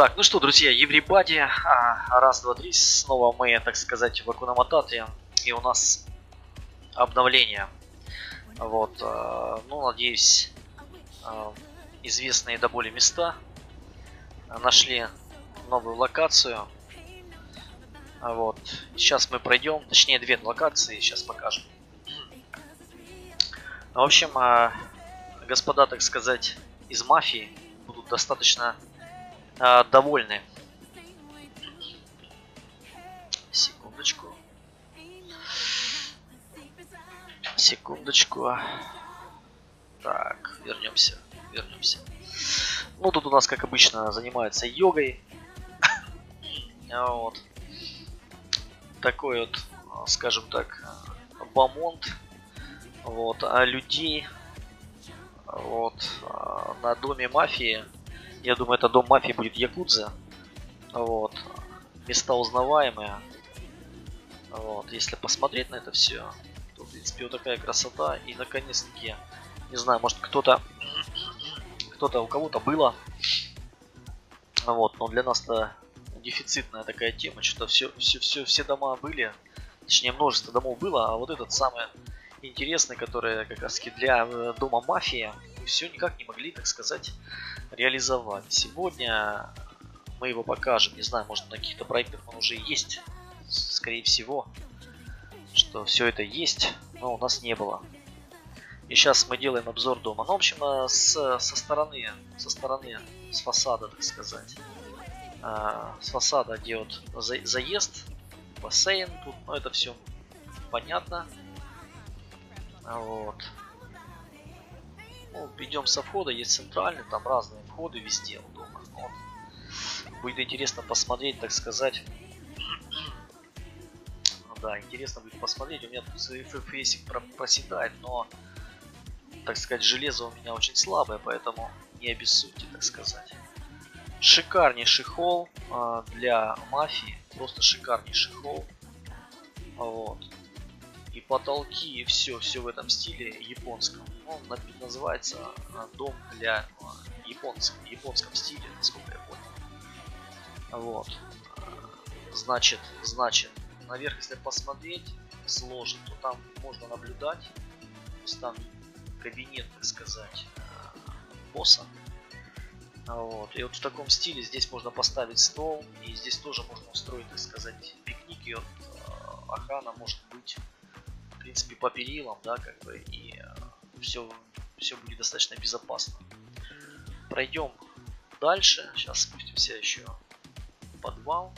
Так, ну что, друзья, Евребади, а, раз, два, три, снова мы, так сказать, в Акунаматате, и у нас обновление. Вот, а, ну, надеюсь, а, известные до боли места нашли новую локацию. Вот, сейчас мы пройдем, точнее, две локации, сейчас покажем. В общем, господа, так сказать, из мафии будут достаточно э, довольны. Секундочку. Секундочку. Так, вернемся. Вернемся. Ну, тут у нас, как обычно, занимается йогой. Вот. Такой вот, скажем так, бамонт. Вот. А людей вот а, на доме мафии я думаю, это дом мафии будет Якудза. Вот. Места узнаваемые. Вот. Если посмотреть на это все, то, в принципе, вот такая красота. И, наконец-таки, не знаю, может, кто-то... Кто-то, у кого-то было. Вот. Но для нас-то дефицитная такая тема. Что-то все, все, все, все дома были. Точнее, множество домов было. А вот этот самый интересный, который как раз для э, дома мафии, все никак не могли, так сказать, реализовать. Сегодня мы его покажем. Не знаю, может на каких-то проектах он уже есть. Скорее всего, что все это есть, но у нас не было. И сейчас мы делаем обзор дома. Ну, в общем, э, с, со стороны, со стороны, с фасада, так сказать. Э, с фасада идет за, заезд, бассейн тут, ну это все понятно. Вот. Ну, идем со входа, есть центральный, там разные входы везде у дома. Вот. Будет интересно посмотреть, так сказать. Да, интересно будет посмотреть. У меня тут FPS проседает, но, так сказать, железо у меня очень слабое, поэтому не обессудьте, так сказать. Шикарнейший холл э, для мафии. Просто шикарнейший холл. Вот и потолки, и все, все в этом стиле японском. Он называется а, дом для а, японском, японском стиле, насколько я понял. Вот. Значит, значит, наверх, если посмотреть сложно, то там можно наблюдать. Там кабинет, так сказать, а, босса. Вот. И вот в таком стиле здесь можно поставить стол, и здесь тоже можно устроить, так сказать, пикник, и вот охрана может быть в принципе, по перилам, да, как бы, и все, э, все будет достаточно безопасно. Пройдем дальше. Сейчас спустимся еще в подвал.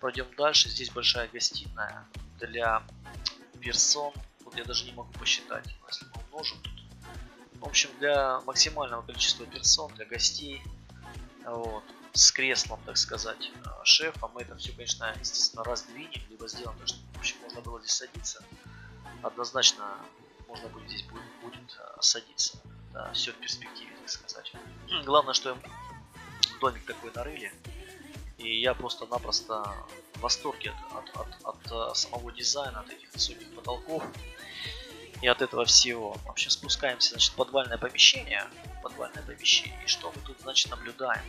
Пройдем дальше. Здесь большая гостиная для персон. Вот я даже не могу посчитать, если мы умножим тут. В общем, для максимального количества персон, для гостей. Вот с креслом, так сказать, э, шефа. Мы это все, конечно, естественно, раздвинем, либо сделаем так, чтобы в общем, можно было здесь садиться однозначно можно будет здесь будет, будет а, садиться. Да, все в перспективе, так сказать. Главное, что домик такой нарыли. И я просто-напросто в восторге от, от, от, от а, самого дизайна, от этих высоких потолков и от этого всего. Вообще спускаемся, значит, в подвальное помещение. Подвальное помещение. И что мы тут, значит, наблюдаем?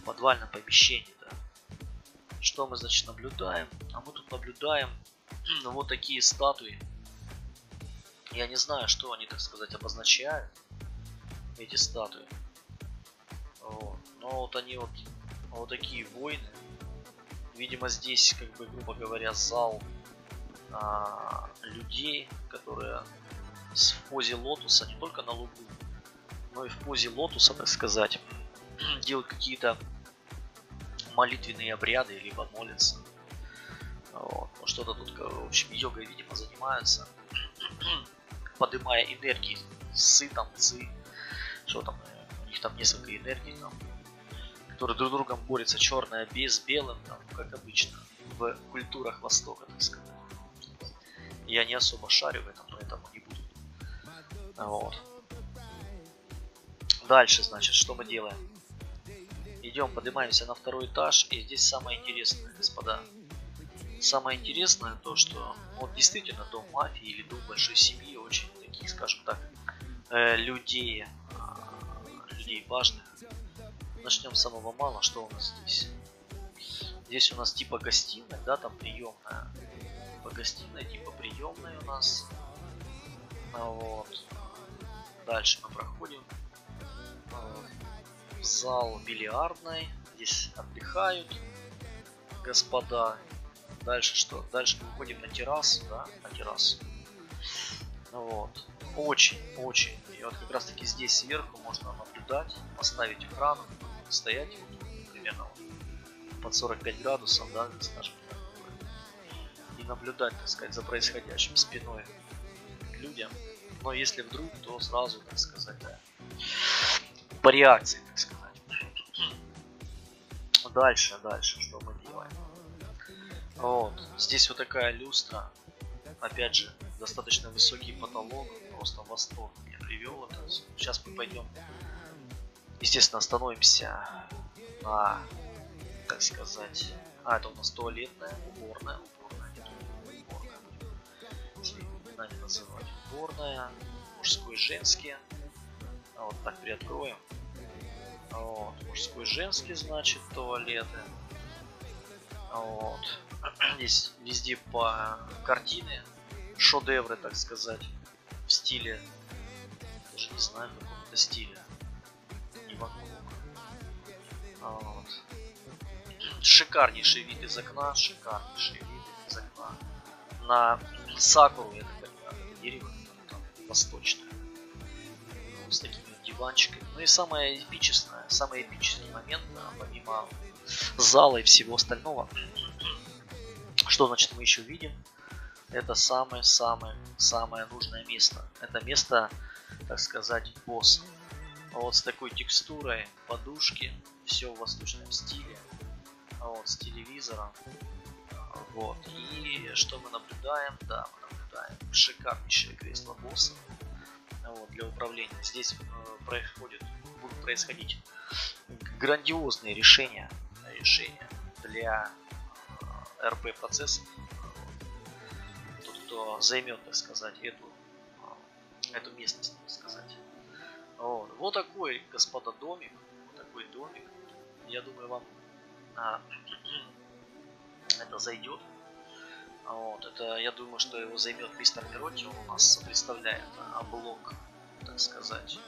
В подвальном помещении, да. Что мы, значит, наблюдаем? А мы тут наблюдаем вот такие статуи. Я не знаю, что они, так сказать, обозначают. Эти статуи. Вот. Но вот они вот, вот такие воины. Видимо, здесь, как бы, грубо говоря, зал а, людей, которые в позе лотуса, не только на лугу, но и в позе лотуса, так сказать, делают какие-то молитвенные обряды, либо молятся. Вот. Ну, что-то тут, в общем, йогой, видимо, занимаются. Поднимая энергии сы, там, ци. Что там, у них там несколько энергий, там, которые друг с другом борются. Черное без белым, там, как обычно, в культурах Востока, так сказать. Я не особо шарю в этом, поэтому не буду. Вот. Дальше, значит, что мы делаем? Идем, поднимаемся на второй этаж, и здесь самое интересное, господа. Самое интересное то, что вот действительно дом мафии или дом большой семьи очень таких, скажем так, э, людей, э, людей важных. начнем с самого мало. Что у нас здесь? Здесь у нас типа гостиная, да, там приемная. Типа гостиная, типа приемная у нас. Вот. Дальше мы проходим в зал бильярдной. Здесь отдыхают господа. Дальше что? Дальше мы выходим на террасу, да, на террасу. Вот. Очень, очень. И вот как раз таки здесь сверху можно наблюдать, поставить экран, стоять вот, примерно вот, под 45 градусов, да, скажем так. И наблюдать, так сказать, за происходящим спиной к людям. Но если вдруг, то сразу, так сказать, да, по реакции, так сказать. Дальше, дальше, что мы делаем? Вот, здесь вот такая люстра. Опять же, достаточно высокий потолок, просто восторг меня привел это. Сейчас мы пойдем, естественно, остановимся на, так сказать, а, это у нас туалетная, уборная, уборная, нет, уборная. Имена не называть. Уборная, мужской, женский. А вот так приоткроем. Вот, мужской, женский, значит, туалеты. Вот. Здесь везде по картины, шедевры, так сказать, в стиле, даже не знаю, в каком-то стиле. Не вокруг. Вот. Шикарнейший вид из окна, шикарнейший вид из окна. На сакуру, я так понимаю, это дерево, там, восточное. Ну, с такими диванчиками. Ну и самое эпичное, самый эпичный момент, помимо зала и всего остального, что значит мы еще видим? Это самое-самое-самое нужное место. Это место, так сказать, босса. Вот с такой текстурой, подушки, все в восточном стиле. Вот, с телевизором. Вот. И что мы наблюдаем? Да, мы наблюдаем шикарнейшее кресло босса вот, для управления. Здесь э, происходит, будут происходить грандиозные решения, решения для RP процессов. Тот, кто займет, так сказать, эту, эту местность, так сказать. Вот. вот такой, господа, домик. Вот такой домик. Я думаю, вам а, это зайдет. Вот, это, я думаю, что его займет мистер Мироти. Он у нас представляет а, блок, так сказать,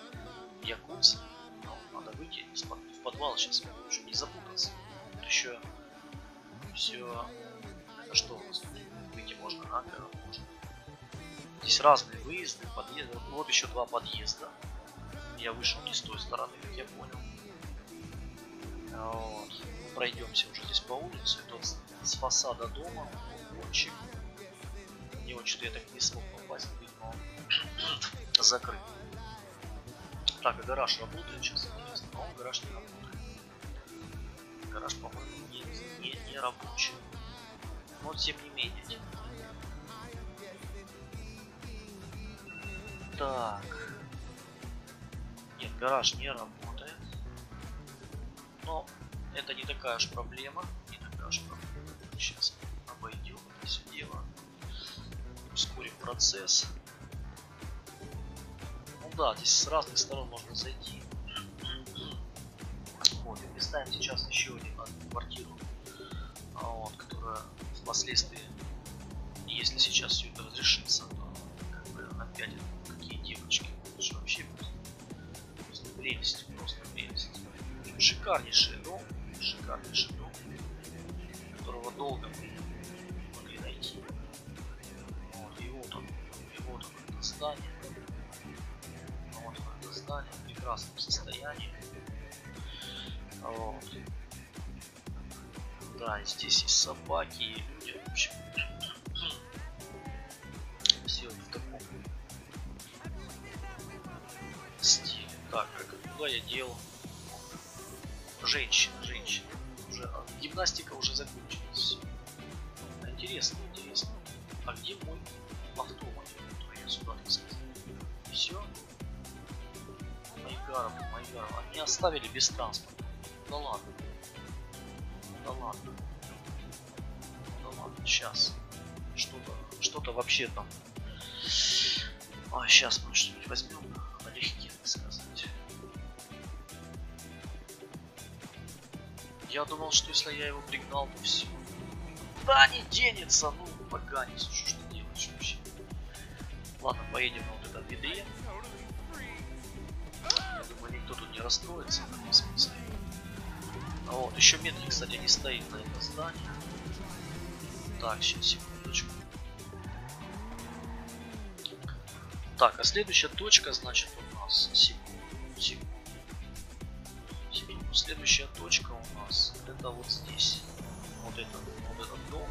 Якутс. Ну, надо выйти в подвал сейчас, чтобы не запутаться. Тут еще все что нас тут? Выйти можно, ага, можно. Здесь разные выезды, подъезды. Вот еще два подъезда. Я вышел не с той стороны, как я понял. Вот. Пройдемся уже здесь по улице. Тут с фасада дома угонщик. Не очень я так не смог попасть, видимо, закрыт. Так, а гараж работает сейчас, интересно. Но гараж не работает. Гараж, по-моему, не, не, не рабочий но тем не менее. Так. Нет, гараж не работает. Но это не такая уж проблема. Не такая уж проблема. Сейчас обойдем это все дело. Ускорим процесс. Ну да, здесь с разных сторон можно зайти. Вот, и представим сейчас еще один квартиру, а вот, которая впоследствии, если сейчас все это разрешится, то как бы опять какие девочки, это же вообще просто прелесть, просто прелесть. Шикарнейший дом, шикарнейший дом, которого долго мы могли найти. Вот, и вот он, и вот он, это здание. Вот он, это здание в прекрасном состоянии. Вот. Да, здесь и собаки, и. В общем, все в таком стиле. Так, куда я делал? Женщина, женщина. Уже, а, гимнастика уже закончилась. Интересно, интересно. А где мой автомат, который я сюда так сказать? Все. Майгаров, Майгаров. Они оставили без транспорта. Да ладно. Да ладно. Сейчас. Что-то, что-то вообще там. А, сейчас мы что-нибудь возьмем налегке, так сказать. Я думал, что если я его пригнал, то все. Да не денется, ну поганец, что ж ты вообще? Ладно, поедем на вот этом ведре. Я думаю, никто тут не расстроится в этом смысле. А вот, еще метки, кстати, не стоит на это здание. Так, сейчас, секундочку. Так, а следующая точка, значит, у нас... Секунду, секунду. Секунду. Следующая точка у нас, это вот здесь. Вот этот, вот этот дом.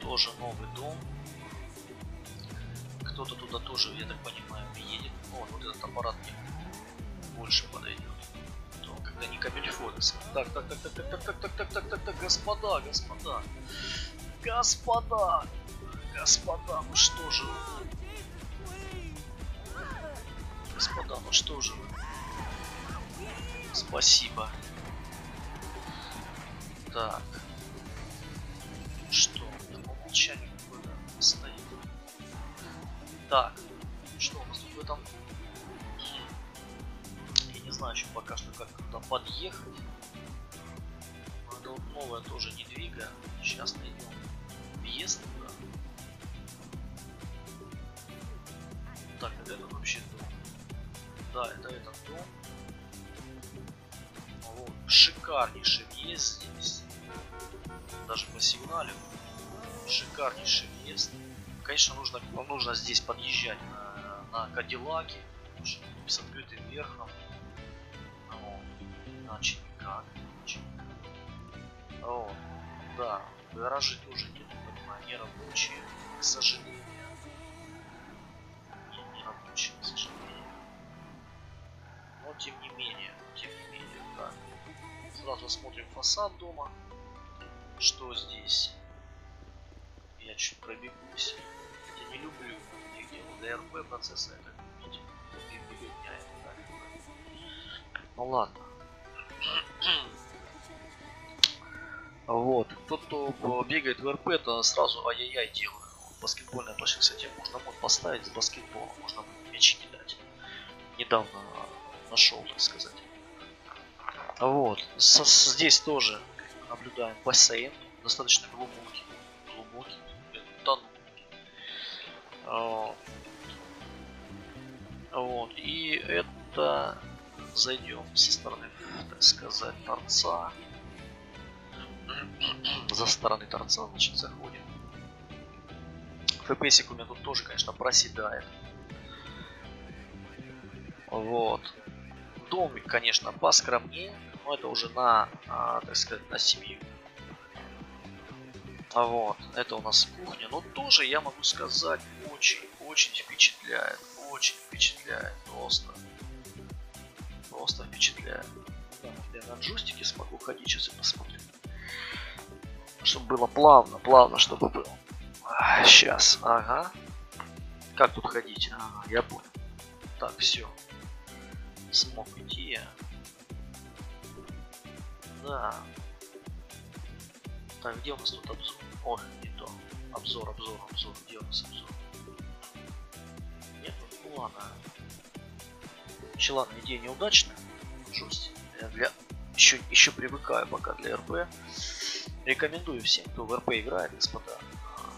Тоже новый дом. Кто-то туда тоже, я так понимаю, едет. О, вот этот аппарат мне больше подойдет. Когда не кабель фотос. Так, так, так, так, так, так, так, так, так, так, так, так, господа, господа. Господа, господа, ну что же вы? Господа, ну что же вы? Спасибо. Так. Что? По умолчанию какой-то стоит. Так. Знаю еще пока что как туда подъехать. Но это вот новое тоже не двига. Сейчас найдем въезд туда. Так, это этот вообще дом. Да, это этот дом. Вот. Шикарнейший въезд здесь. Даже по сигналю. Шикарнейший въезд. Конечно, нужно, нужно здесь подъезжать на, на Кадиллаке. С открытым верхом. Иначе никак. Иначе никак. Вот. Да, гаражи тоже нет, понимаю, не рабочие, к сожалению. Не, рабочие, к сожалению. Но тем не менее, тем не менее, так. Сразу смотрим фасад дома. Что здесь? Я чуть пробегусь. Хотя не люблю нигде ДРП процесса это видеть. Так. Ну ладно. Вот. Тот, кто бегает в РП, то сразу ай-яй-яй делаю. Баскетбольная площадь, кстати, можно мод поставить с баскетболом, можно мячи кидать. Недавно нашел, так сказать. Вот. С здесь тоже наблюдаем бассейн, достаточно глубокий. Глубокий, тонкий. Вот. И это зайдем со стороны, так сказать, торца за стороны торца, значит, заходим. ФПСик у меня тут тоже, конечно, проседает. Вот. Домик, конечно, поскромнее, но это уже на, а, так сказать, на семью. А вот, это у нас кухня, но тоже, я могу сказать, очень-очень впечатляет. Очень впечатляет, просто. Просто впечатляет. Я на джойстике смогу ходить, сейчас и посмотрим чтобы было плавно, плавно, чтобы было. Сейчас, ага. Как тут ходить? Ага, я понял. Так, все. Смог идти я. Да. Так, где у нас тут обзор? Ой, не то. Обзор, обзор, обзор. Где у нас обзор? Нет? Ну ладно. Ладно, идея неудачная. Жесть. Я для... Еще, еще привыкаю пока для РП. Рекомендую всем, кто в РП играет, господа,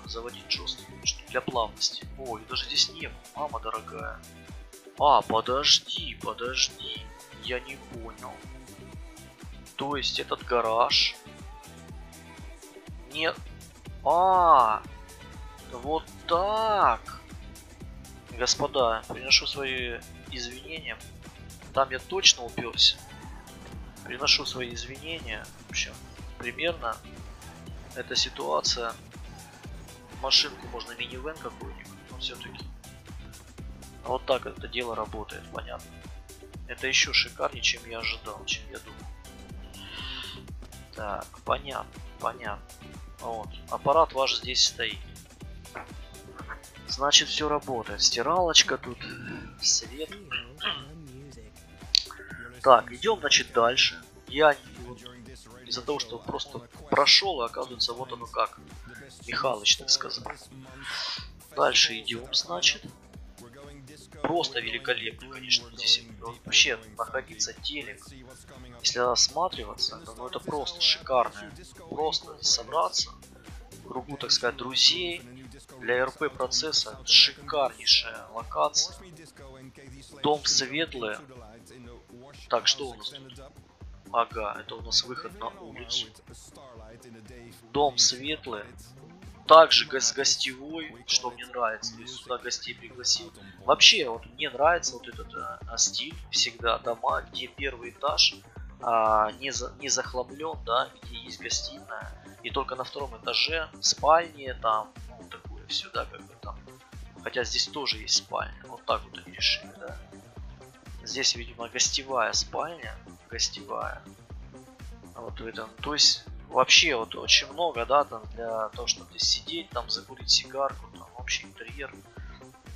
заводить жестко, для плавности. Ой, даже здесь не мама дорогая. А, подожди, подожди, я не понял. То есть этот гараж... Нет... А, вот так. Господа, приношу свои извинения. Там я точно уперся. Приношу свои извинения. В общем, примерно эта ситуация. Машинку можно минивэн какую-нибудь, но все-таки. А вот так это дело работает, понятно. Это еще шикарнее, чем я ожидал, чем я думал. Так, понятно, понятно. Вот, аппарат ваш здесь стоит. Значит, все работает. Стиралочка тут, свет. Так, идем, значит, дальше. Я из-за того, что просто прошел, и оказывается, вот оно как. Михалыч, так сказать. Дальше идем, значит. просто великолепный, конечно. Здесь вообще находиться телек, если осматриваться, то ну, это просто шикарно. Просто собраться в кругу, так сказать, друзей. Для РП процесса шикарнейшая локация. Дом светлый. Так, что у нас тут? Ага, это у нас выход на улицу. Дом светлый. Также с гостевой, что мне нравится. То есть сюда гостей пригласил. Вообще, вот мне нравится вот этот а, стиль всегда дома, где первый этаж а, не, за, не захламлен, да, где есть гостиная. И только на втором этаже спальни там, ну, такое все, да, как бы там. Хотя здесь тоже есть спальня. Вот так вот они решили, да. Здесь, видимо, гостевая спальня. Гостевая. Вот в этом. То есть вообще вот очень много, да, там для того, чтобы сидеть, там закурить сигарку, там общий интерьер,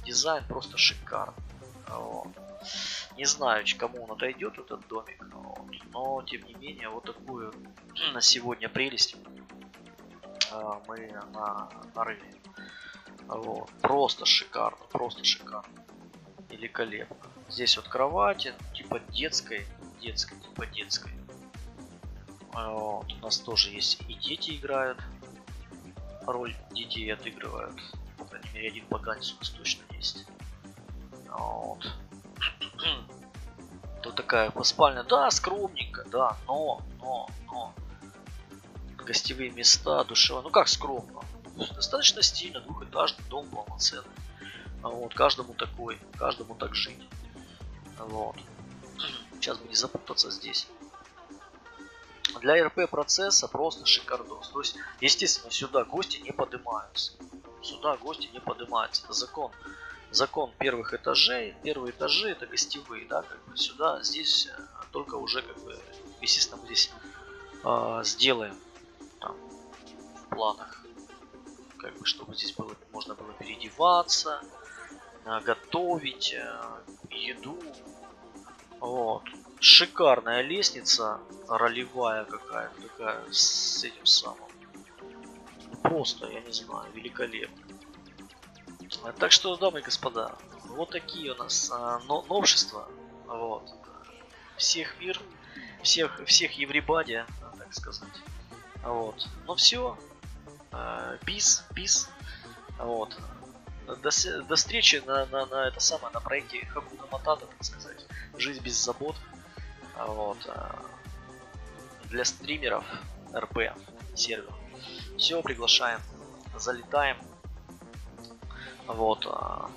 дизайн просто шикарный. Вот. Не знаю, кому он отойдет этот домик, вот. но тем не менее вот такую на сегодня прелесть а, мы на нарыли. Вот. Просто шикарно, просто шикарно. Великолепно. Здесь вот кровати, типа детской, детской, типа детской. Вот. У нас тоже есть и дети играют. Роль детей отыгрывают. По крайней мере, один поганец у нас точно есть. Вот. Тут такая спальня, да, скромненько, да, но, но, но. Гостевые места, душевые, ну как скромно. Достаточно стильно, двухэтажный дом полноценный. Вот, каждому такой, каждому так жить. Вот. Сейчас бы не запутаться здесь для РП процесса просто шикардос. То есть, естественно, сюда гости не поднимаются. Сюда гости не поднимаются. Это закон. Закон первых этажей. Первые этажи это гостевые, да, как бы сюда, здесь э, только уже как бы, естественно, мы здесь э, сделаем там, в планах, как бы, чтобы здесь было, можно было переодеваться, готовить э, еду, вот. Шикарная лестница ролевая какая-то такая с этим самым. Просто я не знаю великолепно. Так что дамы и господа вот такие у нас а, но, новшества. Вот. Всех мир всех всех евребади так сказать. Вот. Ну все пис пис вот до, до встречи на, на, на это самое на проекте Хакуна Матата так сказать жизнь без забот вот. А, для стримеров РП сервер. Все, приглашаем. Залетаем. Вот. А,